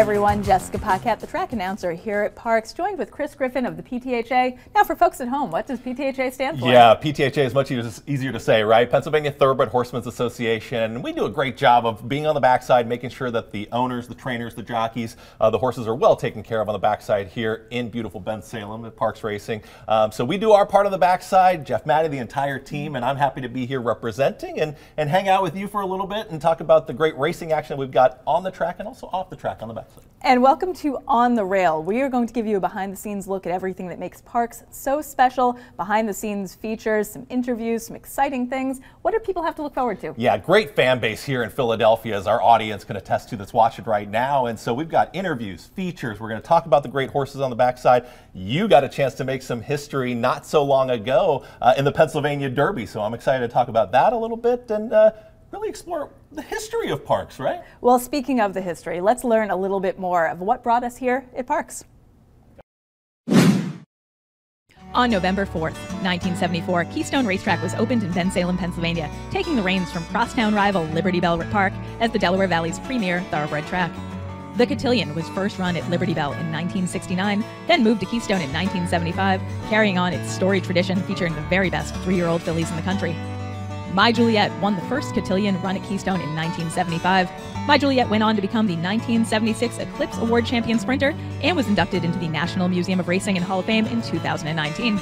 Everyone, Jessica Paquette, the track announcer here at Parx, joined with Chris Griffin of the PTHA. Now for folks at home, what does PTHA stand for? Yeah, PTHA is much easier to say, right? Pennsylvania Thoroughbred Horsemen's Association. And we do a great job of being on the backside, making sure that the owners, the trainers, the jockeys, uh, the horses are well taken care of on the backside here in beautiful Bensalem at Parx Racing. Um, so we do our part of the backside, Jeff Matty, the entire team, and I'm happy to be here representing and, and hang out with you for a little bit and talk about the great racing action we've got on the track and also off the track on the backside. And welcome to On the Rail. We are going to give you a behind the scenes look at everything that makes Parx so special. Behind the scenes features, some interviews, some exciting things. What do people have to look forward to? Yeah, great fan base here in Philadelphia, as our audience can attest to that's watching right now. And so we've got interviews, features. We're going to talk about the great horses on the backside. You got a chance to make some history not so long ago uh, in the Pennsylvania Derby. So I'm excited to talk about that a little bit and uh, really explore the history of Parx, right? Well, speaking of the history, let's learn a little bit more of what brought us here at Parx. On November 4th, 1974, Keystone Racetrack was opened in Bensalem, Pennsylvania, taking the reins from crosstown rival Liberty Bell Park as the Delaware Valley's premier thoroughbred track. The Cotillion was first run at Liberty Bell in 1969, then moved to Keystone in 1975, carrying on its storied tradition featuring the very best three year old fillies in the country. My Juliet won the first cotillion run at Keystone in 1975. My Juliet went on to become the 1976 Eclipse Award champion sprinter and was inducted into the National Museum of Racing and Hall of Fame in 2019.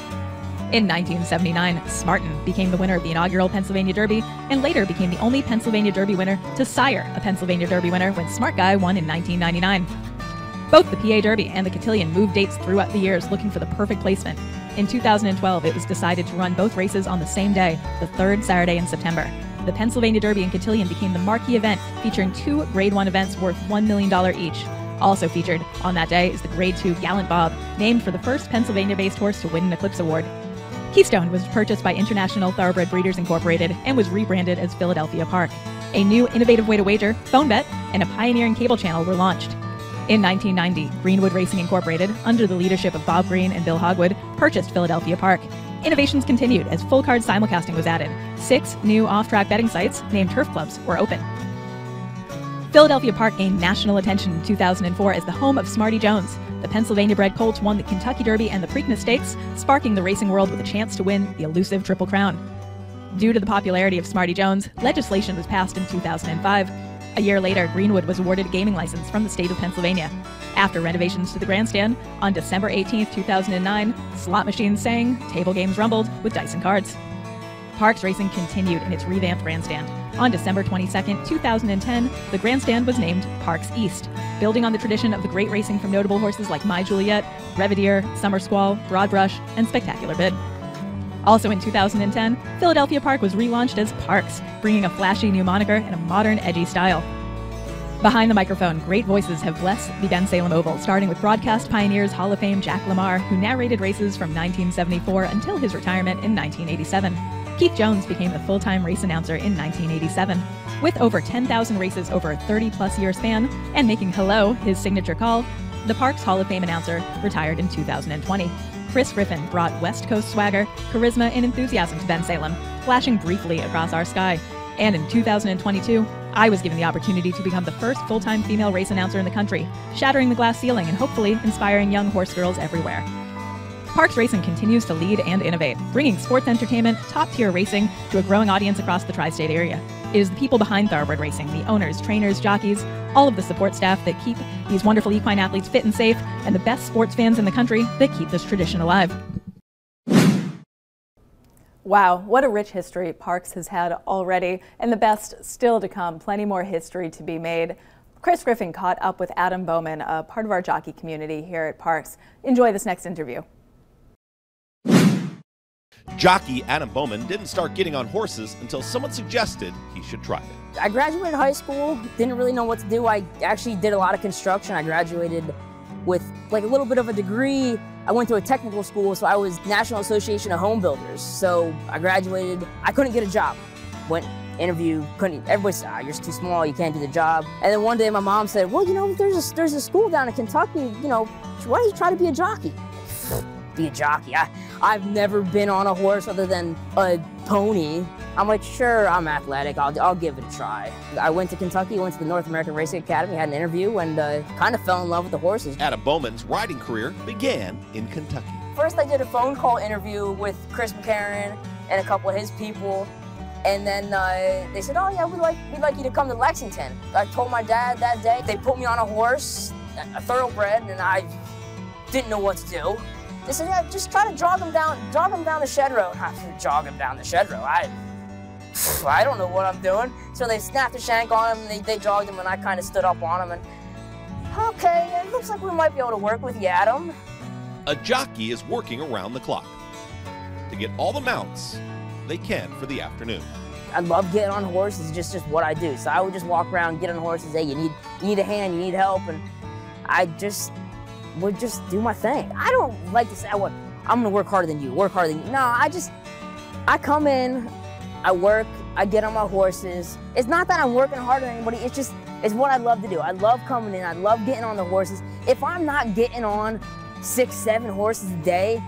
In 1979, Smarten became the winner of the inaugural Pennsylvania Derby and later became the only Pennsylvania Derby winner to sire a Pennsylvania Derby winner when Smart Guy won in 1999. Both the PA Derby and the Cotillion moved dates throughout the years looking for the perfect placement. In 2012, it was decided to run both races on the same day, the third Saturday in September. The Pennsylvania Derby and Cotillion became the marquee event, featuring two Grade 1 events worth $1 million each. Also featured on that day is the Grade 2 Gallant Bob, named for the first Pennsylvania based horse to win an Eclipse Award. Keystone was purchased by International Thoroughbred Breeders Incorporated and was rebranded as Philadelphia Park. A new innovative way to wager, phone bet, and a pioneering cable channel were launched. In 1990, Greenwood Racing Incorporated, under the leadership of Bob Green and Bill Hogwood, purchased Philadelphia Park. Innovations continued as full card simulcasting was added. Six new off track betting sites, named turf clubs, were open. Philadelphia Park gained national attention in 2004 as the home of Smarty Jones. The Pennsylvania bred Colts won the Kentucky Derby and the Preakness Stakes, sparking the racing world with a chance to win the elusive Triple Crown. Due to the popularity of Smarty Jones, legislation was passed in 2005 a year later, Greenwood was awarded a gaming license from the state of Pennsylvania. After renovations to the grandstand, on December 18, 2009, slot machines sang, table games rumbled with dice and cards. Parx Racing continued in its revamped grandstand. On December 22, 2010, the grandstand was named Parx East, building on the tradition of the great racing from notable horses like My Juliet, Revidere, Summer Squall, Broad Brush, and Spectacular Bid. Also in 2010, Philadelphia Park was relaunched as Parx, bringing a flashy new moniker and a modern, edgy style. Behind the microphone, great voices have blessed the Bensalem Oval, starting with broadcast pioneers Hall of Fame Jack Lamar, who narrated races from 1974 until his retirement in 1987. Keith Jones became the full time race announcer in 1987. With over 10,000 races over a 30 plus year span, and making Hello his signature call, the Parx Hall of Fame announcer retired in 2020. Chris Griffin brought West Coast swagger, charisma, and enthusiasm to Bensalem, flashing briefly across our sky. And in 2022, I was given the opportunity to become the first full time female race announcer in the country, shattering the glass ceiling and hopefully inspiring young horse girls everywhere. Parx Racing continues to lead and innovate, bringing sports entertainment, top tier racing to a growing audience across the tri state area. Is the people behind thoroughbred racing, the owners, trainers, jockeys, all of the support staff that keep these wonderful equine athletes fit and safe, and the best sports fans in the country that keep this tradition alive. Wow, what a rich history Parx has had already, and the best still to come. Plenty more history to be made. Chris Griffin caught up with Adam Bowman, a part of our jockey community here at Parx. Enjoy this next interview. Jockey Adam Bowman didn't start getting on horses until someone suggested he should try it. I graduated high school, didn't really know what to do. I actually did a lot of construction. I graduated with like a little bit of a degree. I went to a technical school, so I was National Association of Home Builders. So I graduated, I couldn't get a job. Went interview, couldn't, everybody said, ah, you're too small, you can't do the job. And then one day my mom said, well, you know, there's a, there's a school down in Kentucky, you know, why don't you try to be a jockey? be a jockey. I, I've never been on a horse other than a pony. I'm like, sure, I'm athletic. I'll, I'll give it a try. I went to Kentucky, went to the North American Racing Academy, had an interview, and uh, kind of fell in love with the horses. Adam Bowman's riding career began in Kentucky. First, I did a phone call interview with Chris McCarron and a couple of his people. And then uh, they said, oh yeah, we'd like, we'd like you to come to Lexington. I told my dad that day. They put me on a horse, a thoroughbred, and I didn't know what to do. They said, yeah, just try to jog him down, jog him down the shed road. I jog him down the shed road. I, I don't know what I'm doing. So they snapped a shank on him, and they, they jogged him, and I kind of stood up on him. And okay, it looks like we might be able to work with you, Adam. A jockey is working around the clock to get all the mounts they can for the afternoon. I love getting on horses. It's just, just what I do. So I would just walk around, get on horses. Hey, you need, you need a hand, you need help, and I just would just do my thing. I don't like to say, well, I'm gonna work harder than you, work harder than you. No, I just, I come in, I work, I get on my horses. It's not that I'm working harder than anybody, it's just, it's what I love to do. I love coming in, I love getting on the horses. If I'm not getting on six, seven horses a day,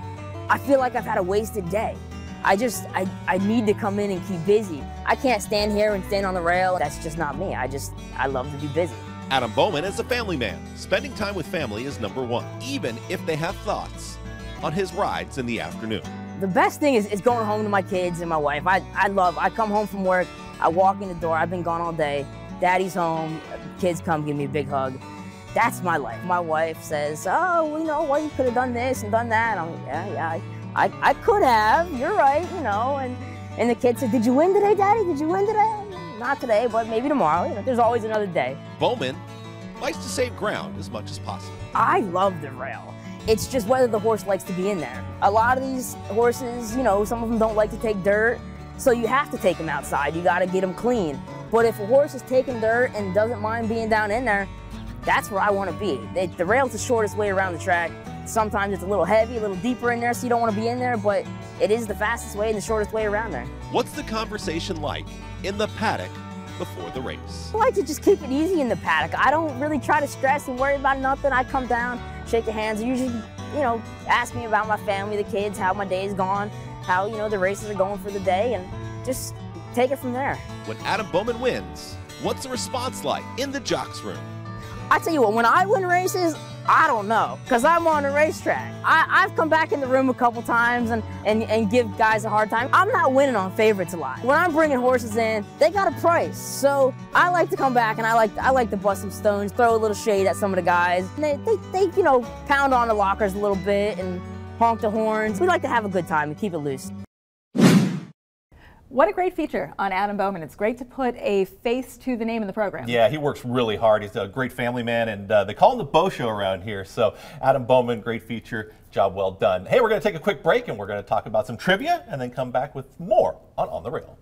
I feel like I've had a wasted day. I just, I, I need to come in and keep busy. I can't stand here and stand on the rail. That's just not me. I just, I love to be busy. Adam Bowman is a family man. Spending time with family is number one, even if they have thoughts on his rides in the afternoon. The best thing is, is going home to my kids and my wife. I, I love, I come home from work, I walk in the door, I've been gone all day, daddy's home, kids come give me a big hug. That's my life. My wife says, oh, you know, well, you could have done this and done that. I'm like, yeah, yeah, I, I, I could have, you're right, you know. And, and the kid said, did you win today, daddy? Did you win today? Not today, but maybe tomorrow. You know, there's always another day. Bowman likes to save ground as much as possible. I love the rail. It's just whether the horse likes to be in there. A lot of these horses, you know, some of them don't like to take dirt, so you have to take them outside. You got to get them clean. But if a horse is taking dirt and doesn't mind being down in there, that's where I want to be. The rail's the shortest way around the track. Sometimes it's a little heavy, a little deeper in there, so you don't want to be in there, but it is the fastest way and the shortest way around there. What's the conversation like in the paddock before the race? I like to just keep it easy in the paddock. I don't really try to stress and worry about nothing. I come down, shake your hands, usually, you know, ask me about my family, the kids, how my day's gone, how, you know, the races are going for the day, and just take it from there. When Adam Bowman wins, what's the response like in the jocks room? I tell you what, when I win races, I don't know, because I'm on a racetrack. I, have come back in the room a couple times and, and, and give guys a hard time. I'm not winning on favorites a lot. When I'm bringing horses in, they got a price. So I like to come back and I like I like to bust some stones, throw a little shade at some of the guys. And they, they, they you know, pound on the lockers a little bit and honk the horns. We like to have a good time and keep it loose. What a great feature on Adam Bowman. It's great to put a face to the name of the program. Yeah, he works really hard. He's a great family man, and uh, they call him the Bow Show around here. So, Adam Bowman, great feature. Job well done. Hey, we're going to take a quick break, and we're going to talk about some trivia and then come back with more on On the Rail.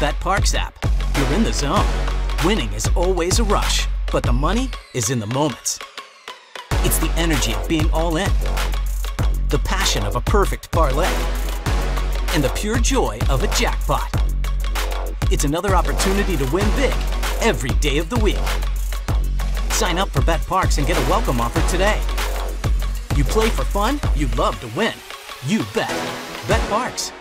Parx app, you're in the zone. Winning is always a rush, but the money is in the moments. It's the energy of being all in, the passion of a perfect parlay, and the pure joy of a jackpot. It's another opportunity to win big every day of the week. Sign up for Bet Parx and get a welcome offer today. You play for fun, you love to win. You bet. Bet Parx.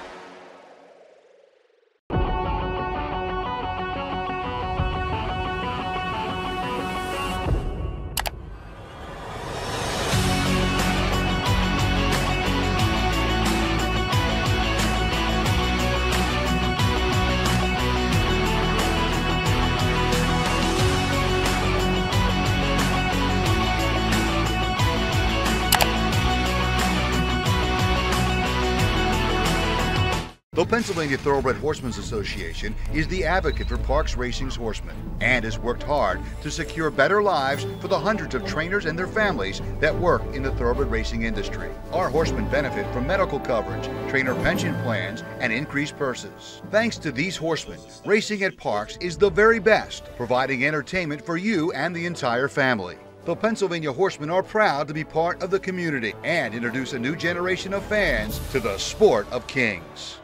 The Pennsylvania Thoroughbred Horsemen's Association is the advocate for Parx Racing's horsemen and has worked hard to secure better lives for the hundreds of trainers and their families that work in the thoroughbred racing industry. Our horsemen benefit from medical coverage, trainer pension plans, and increased purses. Thanks to these horsemen, racing at Parx is the very best, providing entertainment for you and the entire family. The Pennsylvania Horsemen are proud to be part of the community and introduce a new generation of fans to the sport of kings.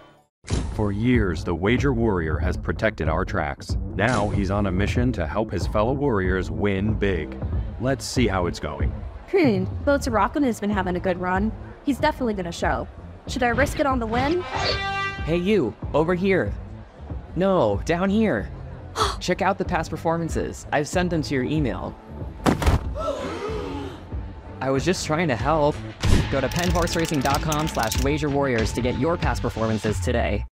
For years, the Wager Warrior has protected our tracks. Now he's on a mission to help his fellow warriors win big. Let's see how it's going. Hmm, Boats Rockland has been having a good run. He's definitely gonna show. Should I risk it on the win? Hey, you, over here. No, down here. Check out the past performances. I've sent them to your email. I was just trying to help. Go to pennhorseracing.com slash wagerwarriors to get your past performances today.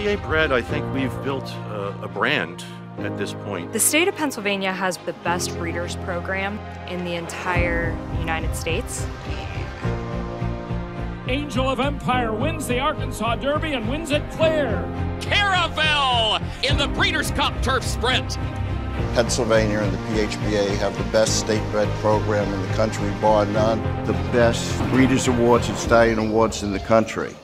PA Bred, I think we've built a, a brand at this point. The state of Pennsylvania has the best breeders program in the entire United States. Angel of Empire wins the Arkansas Derby and wins it clear. Caravel in the Breeders' Cup Turf Sprint. Pennsylvania and the PHBA have the best state bred program in the country, bar none. The best Breeders' Awards and Stallion Awards in the country.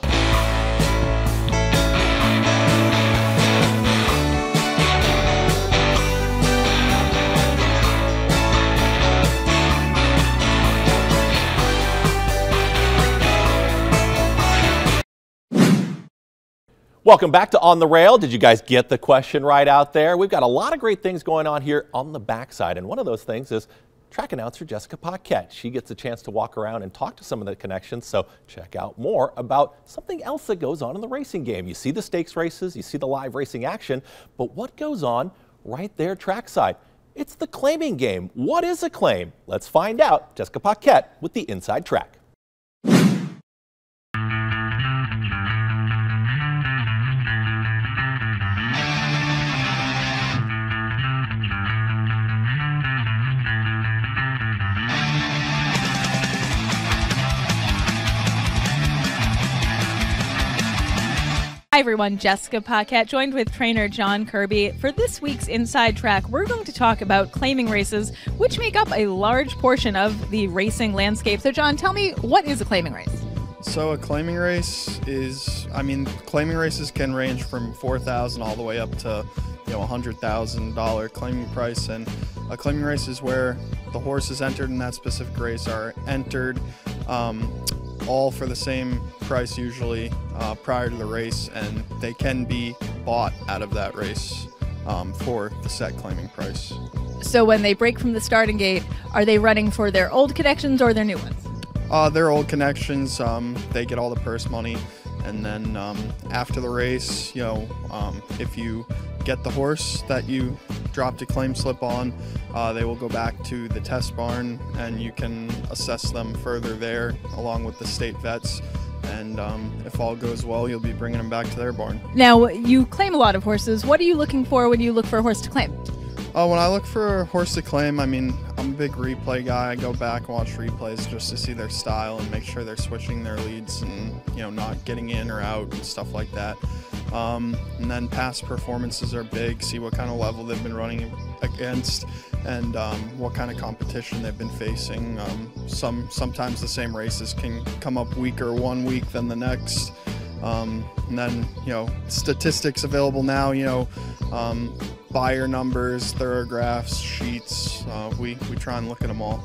Welcome back to On the Rail. Did you guys get the question right out there? We've got a lot of great things going on here on the backside, and one of those things is track announcer Jessica Paquette. She gets a chance to walk around and talk to some of the connections, so check out more about something else that goes on in the racing game. You see the stakes races, you see the live racing action, but what goes on right there trackside? It's the claiming game. What is a claim? Let's find out. Jessica Paquette with the Inside Track. Hi everyone, Jessica Paquette joined with trainer John Kirby. For this week's Inside Track, we're going to talk about claiming races, which make up a large portion of the racing landscape. So, John, tell me, what is a claiming race? So, a claiming race is, I mean, claiming races can range from 4000 all the way up to, you know, $100,000 claiming price. And a claiming race is where the horses entered in that specific race are entered. Um, all for the same price usually uh, prior to the race, and they can be bought out of that race um, for the set claiming price. So when they break from the starting gate, are they running for their old connections or their new ones? Uh, their old connections, um, they get all the purse money, and then um, after the race, you know, um, if you get the horse that you dropped a claim slip on, uh, they will go back to the test barn and you can assess them further there along with the state vets. And um, if all goes well, you'll be bringing them back to their barn. Now, you claim a lot of horses. What are you looking for when you look for a horse to claim? Uh, when I look for a horse to claim, I mean, I'm a big replay guy. I go back and watch replays just to see their style and make sure they're switching their leads and, you know, not getting in or out and stuff like that. Um, and then past performances are big, see what kind of level they've been running against and um, what kind of competition they've been facing. Um, some Sometimes the same races can come up weaker one week than the next. Um, and then, you know, statistics available now, you know, um, Beyer numbers, thoroughgraphs, sheets. Uh, we, we try and look at them all.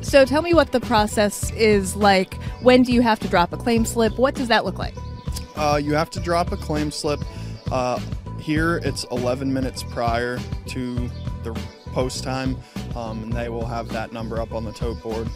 So tell me what the process is like. When do you have to drop a claim slip? What does that look like? Uh, you have to drop a claim slip. Uh, here it's 11 minutes prior to the post time, um, and they will have that number up on the tote board.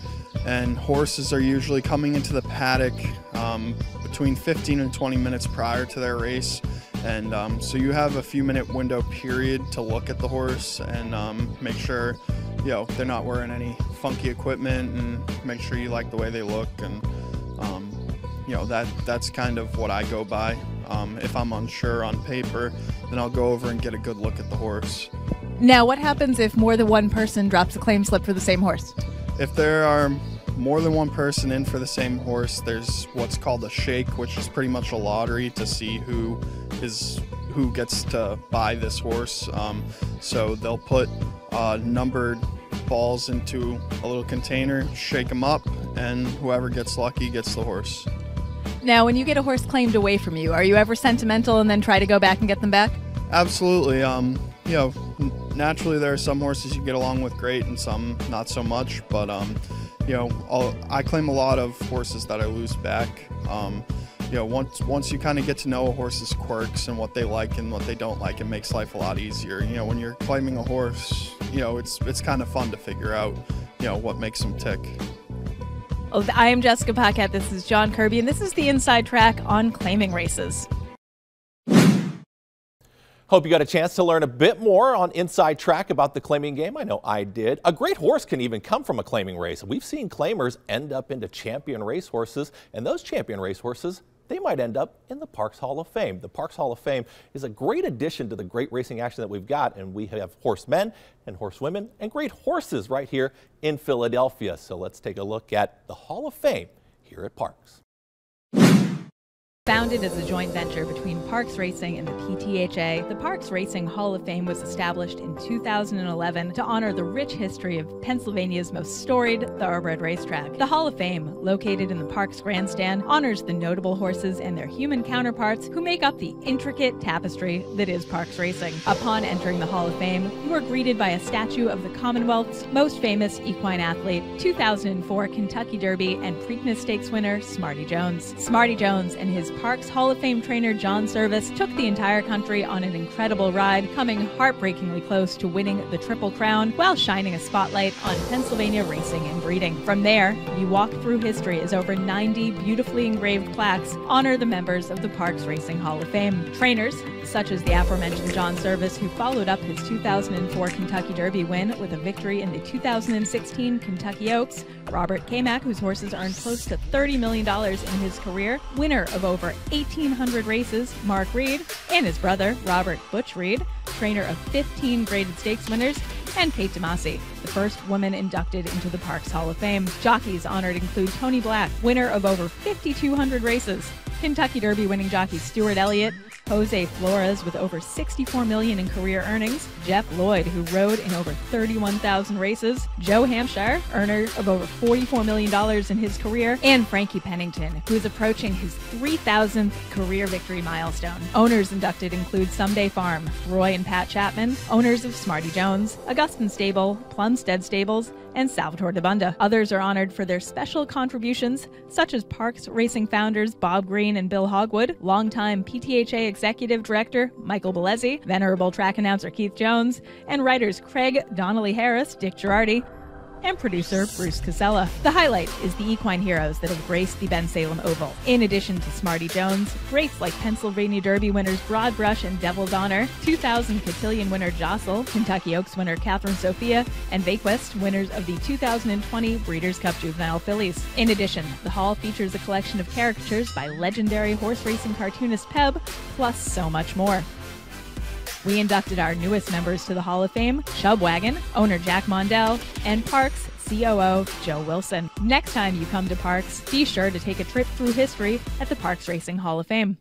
And horses are usually coming into the paddock um, between 15 and 20 minutes prior to their race. And um, so you have a few minute window period to look at the horse and um, make sure, you know, they're not wearing any funky equipment and make sure you like the way they look. And, um, you know, that that's kind of what I go by. Um, if I'm unsure on paper, then I'll go over and get a good look at the horse. Now, what happens if more than one person drops a claim slip for the same horse? If there are more than one person in for the same horse, there's what's called a shake, which is pretty much a lottery to see who is who gets to buy this horse. Um, so they'll put uh, numbered balls into a little container, shake them up, and whoever gets lucky gets the horse. Now, when you get a horse claimed away from you, are you ever sentimental and then try to go back and get them back? Absolutely. Um, you know, naturally there are some horses you get along with great and some not so much, but um, you know, I'll, i claim a lot of horses that I lose back. Um, you know, once once you kind of get to know a horse's quirks and what they like and what they don't like, it makes life a lot easier. You know, when you're claiming a horse, you know, it's it's kind of fun to figure out, you know, what makes them tick. Oh, I am Jessica Paquette. This is John Kirby, and this is the Inside Track on claiming races. Hope you got a chance to learn a bit more on Inside Track about the claiming game. I know I did. A great horse can even come from a claiming race. We've seen claimers end up into champion racehorses, and those champion racehorses they might end up in the Parx Hall of Fame. The Parx Hall of Fame is a great addition to the great racing action that we've got, and we have horsemen and horsewomen and great horses right here in Philadelphia. So let's take a look at the Hall of Fame here at Parx. Founded as a joint venture between Parx Racing and the PTHA, the Parx Racing Hall of Fame was established in 2011 to honor the rich history of Pennsylvania's most storied thoroughbred racetrack. The Hall of Fame, located in the Parx Grandstand, honors the notable horses and their human counterparts who make up the intricate tapestry that is Parx Racing. Upon entering the Hall of Fame, you are greeted by a statue of the Commonwealth's most famous equine athlete, 2004 Kentucky Derby and Preakness Stakes winner, Smarty Jones. Smarty Jones and his Parx Hall of Fame trainer John Servis took the entire country on an incredible ride, coming heartbreakingly close to winning the Triple Crown while shining a spotlight on Pennsylvania racing and breeding. From there, you walk through history as over 90 beautifully engraved plaques honor the members of the Parx Racing Hall of Fame. Trainers, such as the aforementioned John Servis, who followed up his 2004 Kentucky Derby win with a victory in the 2016 Kentucky Oaks, Robert Camac, whose horses earned close to $30 million in his career, winner of over 1,800 races, Mark Reed, and his brother, Robert Butch Reed, trainer of 15 graded stakes winners, and Kate DeMasi, the first woman inducted into the Parx Hall of Fame. Jockeys honored include Tony Black, winner of over 5,200 races, Kentucky Derby winning jockey Stewart Elliott, Jose Flores with over 64 million in career earnings, Jeff Lloyd who rode in over 31,000 races, Joe Hampshire, earner of over 44 million dollars in his career, and Frankie Pennington who is approaching his 3,000th career victory milestone. Owners inducted include Someday Farm, Roy and Pat Chapman, owners of Smarty Jones, Augustin Stable, Plumstead Stables, and Salvatore DeBunda. Others are honored for their special contributions, such as Parx Racing founders Bob Green and Bill Hogwood, longtime PTHA Executive Director Michael Ballezzi, venerable track announcer Keith Jones, and writers Craig Donnelly Harris, Dick Jerardi, and producer Bruce Casella. The highlight is the equine heroes that have graced the Bensalem Oval. In addition to Smarty Jones, greats like Pennsylvania Derby winners Broad Brush and Devil's Honor, 2000 Cotillion winner Jostle, Kentucky Oaks winner Cathryn Sophia, and Vequist, winners of the 2020 Breeders' Cup Juvenile Fillies. In addition, the hall features a collection of caricatures by legendary horse racing cartoonist Peb, plus so much more. We inducted our newest members to the Hall of Fame Shubwagon, owner Jack Mondell, and Parx COO Joe Wilson. Next time you come to Parx, be sure to take a trip through history at the Parx Racing Hall of Fame.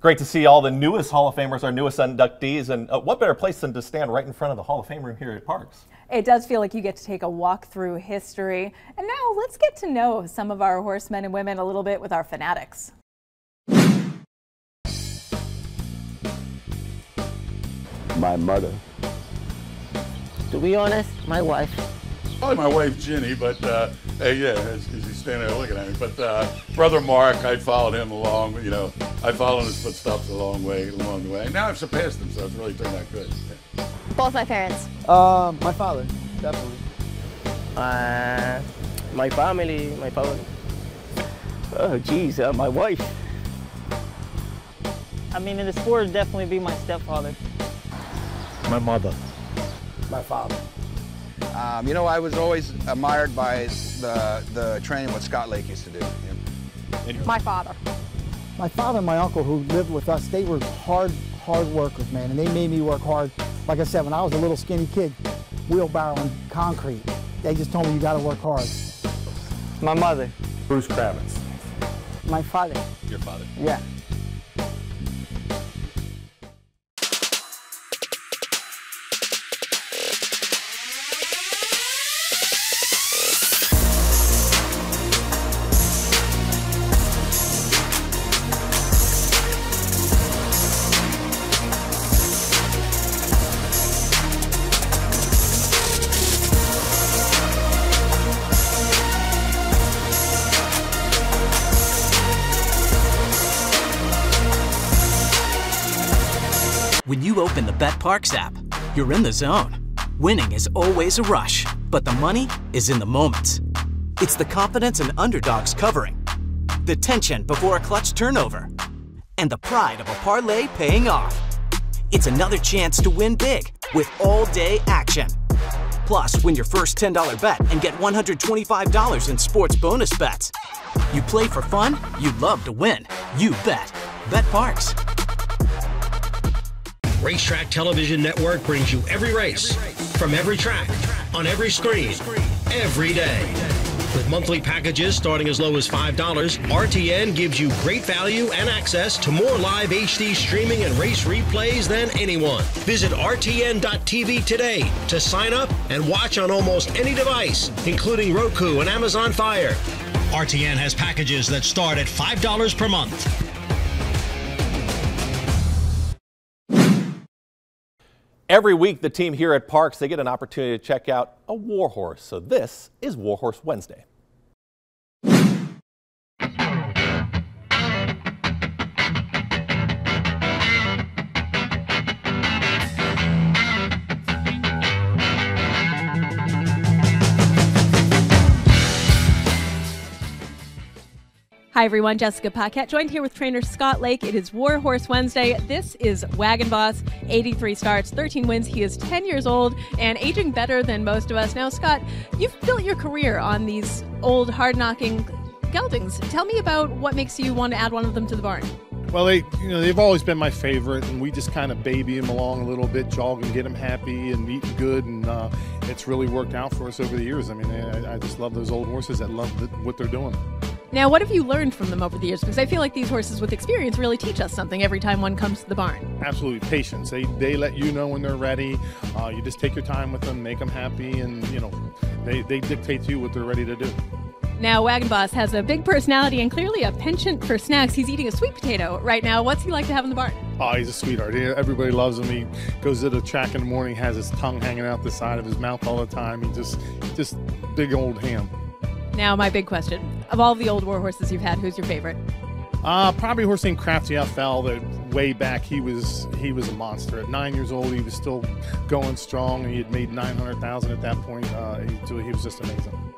Great to see all the newest Hall of Famers, our newest inductees, and uh, what better place than to stand right in front of the Hall of Fame room here at Parx? It does feel like you get to take a walk through history. And now let's get to know some of our horsemen and women a little bit with our fanatics. My mother. To be honest, my wife. Probably my wife Ginny, but uh, hey, yeah, as, as he's standing there looking at me. But uh, brother Mark, I followed him along. You know, I followed his footsteps a long way, along the way. Now I've surpassed him, so it's really turned out good. Yeah. Both my parents. Uh, my father, definitely. Uh, my family, my family. Oh, geez, uh, my wife. I mean, in the sport, definitely be my stepfather. My mother. My father. Um, you know, I was always admired by the, the training what Scott Lake used to do. My father. My father and my uncle who lived with us, they were hard, hard workers, man, and they made me work hard. Like I said, when I was a little skinny kid, wheelbarrowing concrete. they just told me you got to work hard. My mother. Bruce Kravitz. My father. Your father. Yeah. You Parx app, you're in the zone. Winning is always a rush, but the money is in the moments. It's the confidence and underdogs covering, the tension before a clutch turnover, and the pride of a parlay paying off. It's another chance to win big with all day action. Plus, win your first $10 bet and get $125 in sports bonus bets. You play for fun, you love to win. You bet. BetParx. Racetrack Television Network brings you every race, from every track, on every screen, every day. With monthly packages starting as low as $5, RTN gives you great value and access to more live HD streaming and race replays than anyone. Visit RTN.tv today to sign up and watch on almost any device, including Roku and Amazon Fire. RTN has packages that start at $5 per month. Every week, the team here at Parx, they get an opportunity to check out a warhorse. So this is Warhorse Wednesday. Hi everyone, Jessica Paquette, joined here with trainer Scott Lake. It is Warhorse Wednesday. This is Wagon Boss, 83 starts, 13 wins. He is 10 years old and aging better than most of us. Now, Scott, you've built your career on these old, hard knocking geldings. Tell me about what makes you want to add one of them to the barn. Well, they, you know, they've always been my favorite, and we just kind of baby them along a little bit, jog and get them happy and eating good, and uh, it's really worked out for us over the years. I mean, I, I just love those old horses that love the, what they're doing. Now, what have you learned from them over the years? Because I feel like these horses with experience really teach us something every time one comes to the barn. Absolutely, patience. They they let you know when they're ready. Uh, you just take your time with them, make them happy, and you know, they they dictate to you what they're ready to do. Now, Wagon Boss has a big personality and clearly a penchant for snacks. He's eating a sweet potato right now. What's he like to have in the barn? Oh, he's a sweetheart. He, everybody loves him. He goes to the track in the morning, has his tongue hanging out the side of his mouth all the time. He just just big old ham. Now, my big question: of all the old war horses you've had, who's your favorite? Uh, probably a horse named Crafty FL that way back he was he was a monster. At nine years old, he was still going strong. He had made nine hundred thousand at that point. Uh, he, he was just amazing.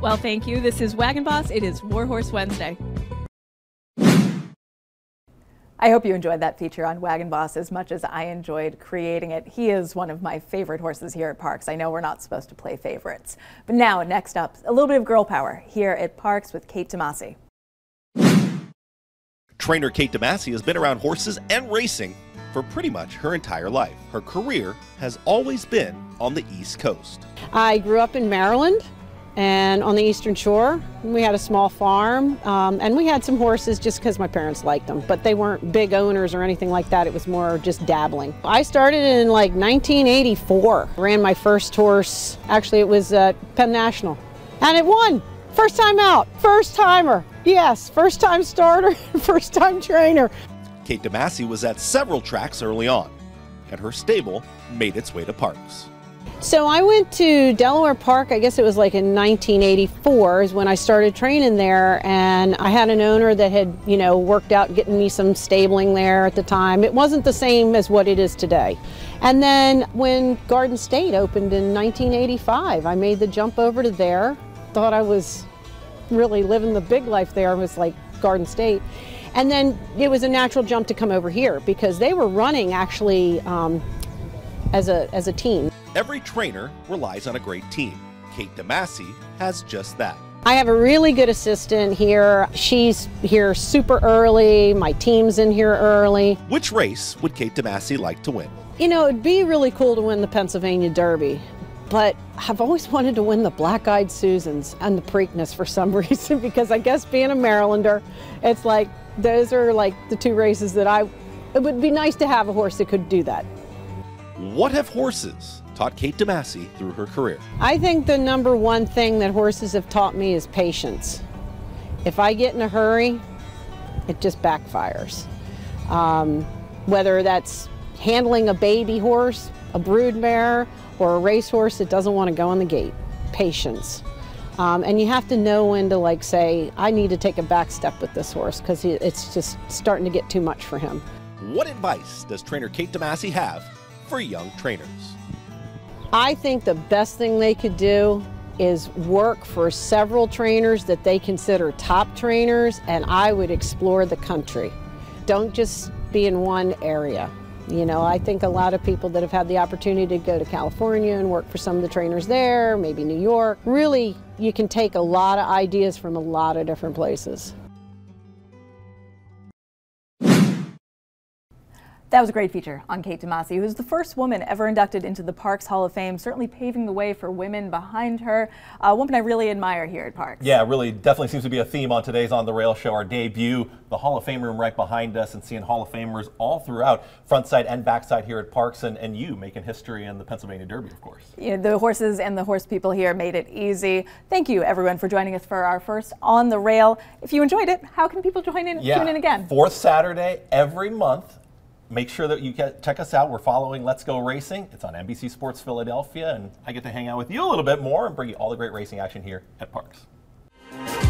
Well, thank you. This is Wagon Boss. It is Warhorse Wednesday. I hope you enjoyed that feature on Wagon Boss as much as I enjoyed creating it. He is one of my favorite horses here at Parx. I know we're not supposed to play favorites. But now, next up, a little bit of girl power here at Parx with Kate Demasi. Trainer Kate Demasi has been around horses and racing for pretty much her entire life. Her career has always been on the East Coast. I grew up in Maryland and on the Eastern Shore. We had a small farm um, and we had some horses just because my parents liked them, but they weren't big owners or anything like that. It was more just dabbling. I started in like 1984. Ran my first horse, actually, it was uh, Penn National, and it won. First time out, first timer. Yes, first time starter, first time trainer. Kate Demasi was at several tracks early on, and her stable made its way to Parx. So I went to Delaware Park, I guess it was like in 1984 is when I started training there and I had an owner that had, you know, worked out getting me some stabling there at the time. It wasn't the same as what it is today. And then when Garden State opened in 1985, I made the jump over to there. Thought I was really living the big life there. It was like Garden State. And then it was a natural jump to come over here because they were running actually um, as a as a team. Every trainer relies on a great team. Kate Demasi has just that. I have a really good assistant here. She's here super early. My team's in here early. Which race would Kate Demasi like to win? You know, it'd be really cool to win the Pennsylvania Derby, but I've always wanted to win the Black Eyed Susans and the Preakness for some reason because I guess being a Marylander, it's like those are like the two races that I, it would be nice to have a horse that could do that. What have horses taught Kate DeMasi through her career? I think the number one thing that horses have taught me is patience. If I get in a hurry, it just backfires. Um, whether that's handling a baby horse, a brood mare, or a racehorse that doesn't want to go in the gate. Patience. Um, and you have to know when to like say, I need to take a back step with this horse because it's just starting to get too much for him. What advice does trainer Kate DeMasi have for young trainers? I think the best thing they could do is work for several trainers that they consider top trainers, and I would explore the country. Don't just be in one area. You know, I think a lot of people that have had the opportunity to go to California and work for some of the trainers there, maybe New York, really you can take a lot of ideas from a lot of different places. That was a great feature on Kate DeMasi, who's the first woman ever inducted into the Parx Hall of Fame, certainly paving the way for women behind her. A woman I really admire here at Parx. Yeah, really definitely seems to be a theme on today's On the Rail show, our debut, the Hall of Fame room right behind us and seeing Hall of Famers all throughout, front side and backside here at Parx, and, and you making history in the Pennsylvania Derby, of course. Yeah, the horses and the horse people here made it easy. Thank you, everyone, for joining us for our first On the Rail. If you enjoyed it, how can people join in, yeah. tune in again? Fourth Saturday every month make sure that you get, check us out. We're following Let's Go Racing. It's on NBC Sports Philadelphia, and I get to hang out with you a little bit more and bring you all the great racing action here at Parx.